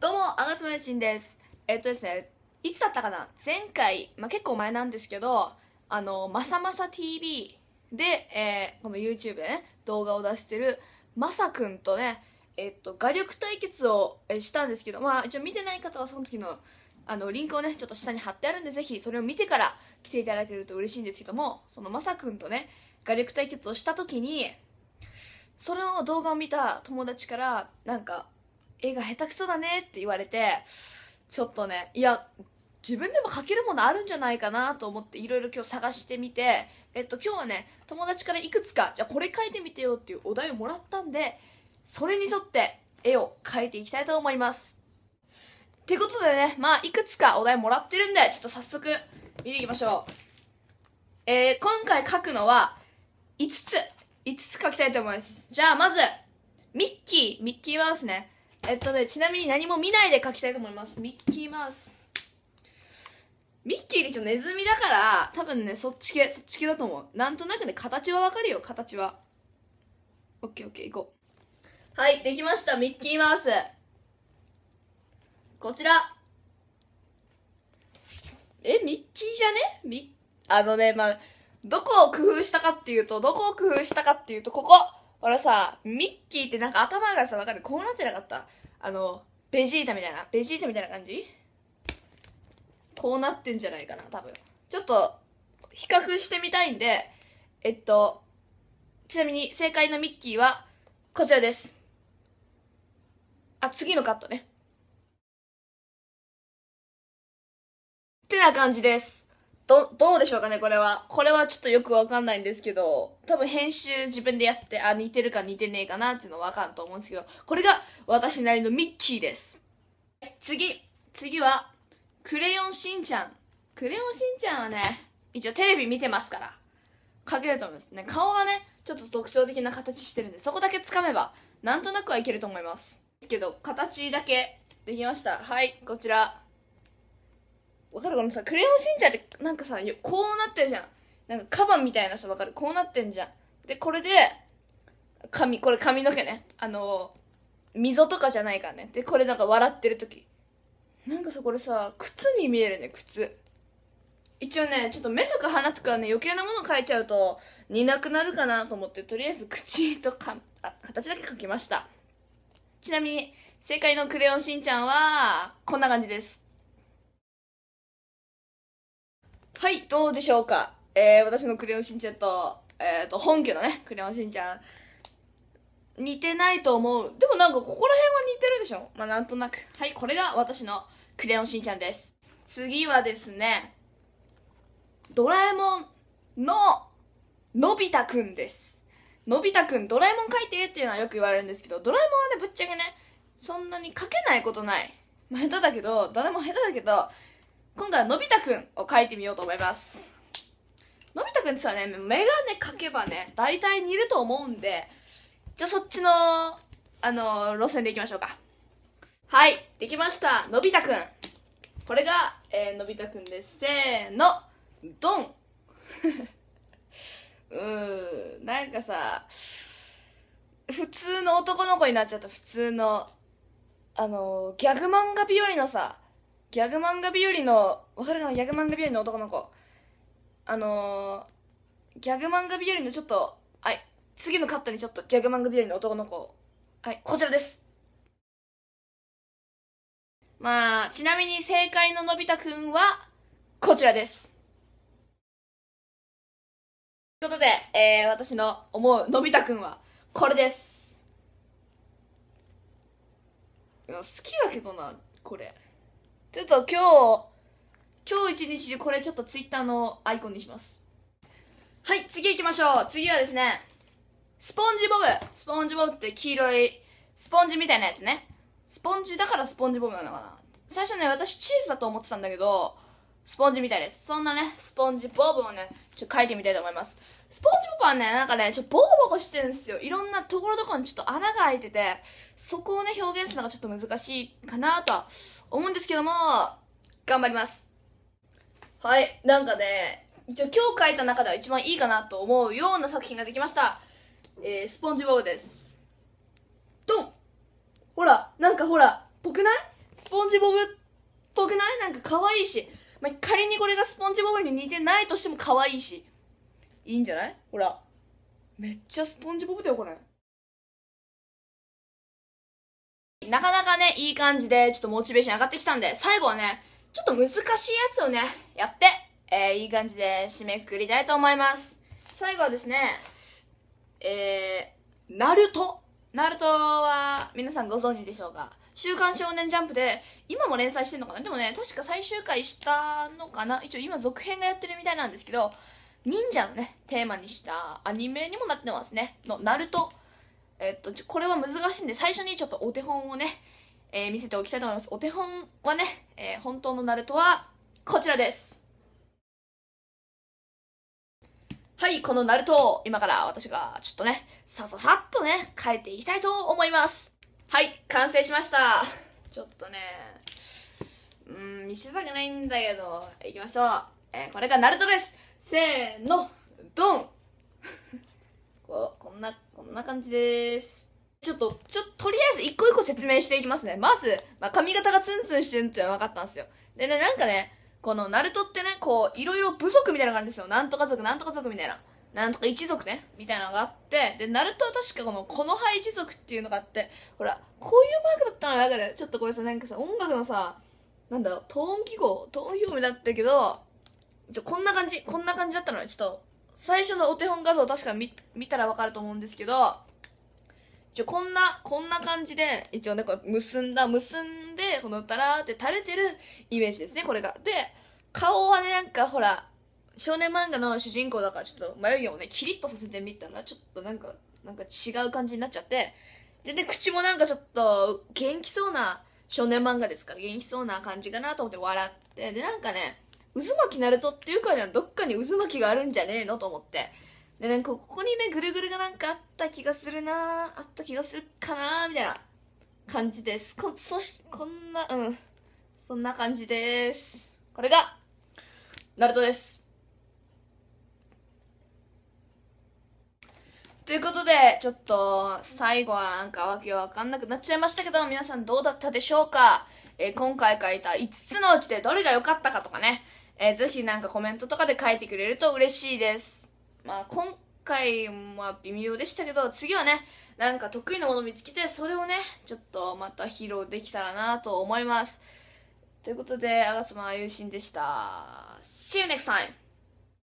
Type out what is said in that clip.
どうも、あがつまゆしんです。えっとですね、いつだったかな？前回、まあ、結構前なんですけど、あの、まさまさ TV で、えーこの YouTube でね、動画を出してる、まさくんとね、えっと、画力対決をしたんですけど、まあ、一応見てない方はその時の、あの、リンクをね、ちょっと下に貼ってあるんで、ぜひそれを見てから来ていただけると嬉しいんですけども、そのまさくんとね、画力対決をした時に、その動画を見た友達から、なんか、絵が下手くそだねって言われて、ちょっとね、いや、自分でも描けるものあるんじゃないかなと思っていろいろ今日探してみて、えっと今日はね、友達からいくつか、じゃあこれ描いてみてよっていうお題をもらったんで、それに沿って絵を描いていきたいと思います。ってことでね、まあいくつかお題もらってるんで、ちょっと早速見ていきましょう。えー、今回描くのは5つ、5つ描きたいと思います。じゃあまず、ミッキー、ミッキーマウスね。えっとね、ちなみに何も見ないで描きたいと思います。ミッキーマウス。ミッキーで一応ネズミだから、多分ね、そっち系、そっち系だと思う。なんとなくね、形はわかるよ、形は。オッケーオッケー、行こう。はい、できました、ミッキーマウス。こちら。え、ミッキーじゃね？ミあのね、まあ、どこを工夫したかっていうと、どこを工夫したかっていうと、ここほらさ、ミッキーってなんか頭がさ、わかる？こうなってなかった？あの、ベジータみたいな、ベジータみたいな感じ？こうなってんじゃないかな、多分。ちょっと、比較してみたいんで、えっと、ちなみに正解のミッキーは、こちらです。あ、次のカットね。ってな感じです。ど、どうでしょうかね、これは。これはちょっとよくわかんないんですけど、多分編集自分でやって、あ、似てるか似てねえかなっていうのわかると思うんですけど、これが私なりのミッキーです。次、次は、クレヨンしんちゃん。クレヨンしんちゃんはね、一応テレビ見てますから、描けると思いますね。顔がね、ちょっと特徴的な形してるんで、そこだけつかめば、なんとなくはいけると思います。ですけど、形だけできました。はい、こちら。わかる？このさ、クレヨンしんちゃんってなんかさ、こうなってるじゃん。なんかカバンみたいなさ、わかる？こうなってんじゃん。で、これで、髪、これ髪の毛ね。あの、溝とかじゃないからね。で、これなんか笑ってる時なんかさ、これさ、靴に見えるね、靴。一応ね、ちょっと目とか鼻とかね、余計なもの描いちゃうと似なくなるかなと思って、とりあえず口とか、あ、形だけ描きました。ちなみに、正解のクレヨンしんちゃんは、こんな感じです。はい、どうでしょうか？えー、私のクレヨンしんちゃんと、えーと、本家のね、クレヨンしんちゃん、似てないと思う。でもなんか、ここら辺は似てるでしょ？まあ、なんとなく。はい、これが私のクレヨンしんちゃんです。次はですね、ドラえもんの、のび太くんです。のび太くん、ドラえもん描いてっていうのはよく言われるんですけど、ドラえもんはね、ぶっちゃけね、そんなに描けないことない。まあ、下手だけど、ドラえもん下手だけど、今度はのび太くんを描いてみようと思います。のび太くんってさね、メガネ描けばね、大体似ると思うんで、じゃあそっちの、あの、路線でいきましょうか。はい、できました。のび太くん。これが、えー、のび太くんです。せーの、ドン うーん、なんかさ、普通の男の子になっちゃった、普通の、あの、ギャグ漫画日和のさ、ギャグ漫画日和の、わかるかな？ギャグ漫画日和の男の子。あのー、ギャグ漫画日和のちょっと、はい、次のカットにちょっとギャグ漫画日和の男の子。はい、こちらです。まあ、ちなみに正解ののび太くんは、こちらです。ということで、えー、私の思うのび太くんは、これです。好きだけどな、これ。ちょっと今日、今日一日中これちょっとツイッターのアイコンにします。はい、次行きましょう。次はですね、スポンジボブ。スポンジボブって黄色い、スポンジみたいなやつね。スポンジだからスポンジボブなのかな。最初ね、私チーズだと思ってたんだけど、スポンジみたいです。そんなね、スポンジボブをね、ちょっと書いてみたいと思います。スポンジボブはね、なんかね、ちょっとボコボコしてるんですよ。いろんなところどころにちょっと穴が開いてて、そこをね、表現するのがちょっと難しいかなとは思うんですけども、頑張ります。はい、なんかね、一応今日書いた中では一番いいかなと思うような作品ができました。えー、スポンジボブです。ドンほら、なんかほら、ぽくない？スポンジボブぽくない？なんか可愛いし、まあ、仮にこれがスポンジボブに似てないとしても可愛いしいいんじゃない？ほら。めっちゃスポンジボブだよこれ。なかなかねいい感じでちょっとモチベーション上がってきたんで最後はねちょっと難しいやつをねやって、えー、いい感じで締めくくりたいと思います。最後はですねえー、ナルト。ナルトは皆さんご存知でしょうか？週刊少年ジャンプで今も連載してるのかな？でもね確か最終回したのかな？一応今続編がやってるみたいなんですけど忍者のねテーマにしたアニメにもなってますねのナルトえっとこれは難しいんで最初にちょっとお手本をね、えー、見せておきたいと思いますお手本はね、えー、本当のナルトはこちらですはい、このナルトを今から私がちょっとね、さささっとね、変えていきたいと思います。はい、完成しました。ちょっとね、うん、見せたくないんだけど、行きましょう。えー、これがナルトです。せーの、ドン ここんな、こんな感じです。ちょっと、ちょっと、とりあえず一個一個説明していきますね。まず、まあ、髪型がツンツンしてるってのは分かったんですよ。でね、なんかね、このナルトってね、こう、いろいろ部族みたいなのがあるんですよ。なんとか族、なんとか族みたいな。なんとか一族ね、みたいなのがあって、で、ナルトは確かこの、この葉一族っていうのがあって、ほら、こういうマークだったのわかるちょっとこれさ、なんかさ、音楽のさ、なんだろう、トーン記号、トーン記号みたいだったけど、ちょ、こんな感じ、こんな感じだったのちょっと、最初のお手本画像確か見、見たらわかると思うんですけど、一応こんな、こんな感じで、一応ね、これ結んだ、結んで、このタラーって垂れてるイメージですね、これが。で、顔はね、なんかほら、少年漫画の主人公だからちょっと眉毛をね、キリッとさせてみたら、ちょっとなんか、なんか違う感じになっちゃって、で、で、口もなんかちょっと元気そうな少年漫画ですから、元気そうな感じかなと思って笑って、で、なんかね、渦巻きナルトっていうかにはどっかに渦巻きがあるんじゃねえのと思って、で、なんかここにね、ぐるぐるがなんかあった気がするなあった気がするかなみたいな感じです。こ、そし、こんな、うん。そんな感じです。これが、ナルトです。ということで、ちょっと、最後はなんかわけわかんなくなっちゃいましたけど、皆さんどうだったでしょうか？えー、今回書いた5つのうちでどれが良かったかとかね、えー、ぜひなんかコメントとかで書いてくれると嬉しいです。まあ、今回は微妙でしたけど、次はね、なんか得意なもの見つけて、それをね、ちょっとまた披露できたらなと思います。ということで、あがつまゆうしんでした。See you next time!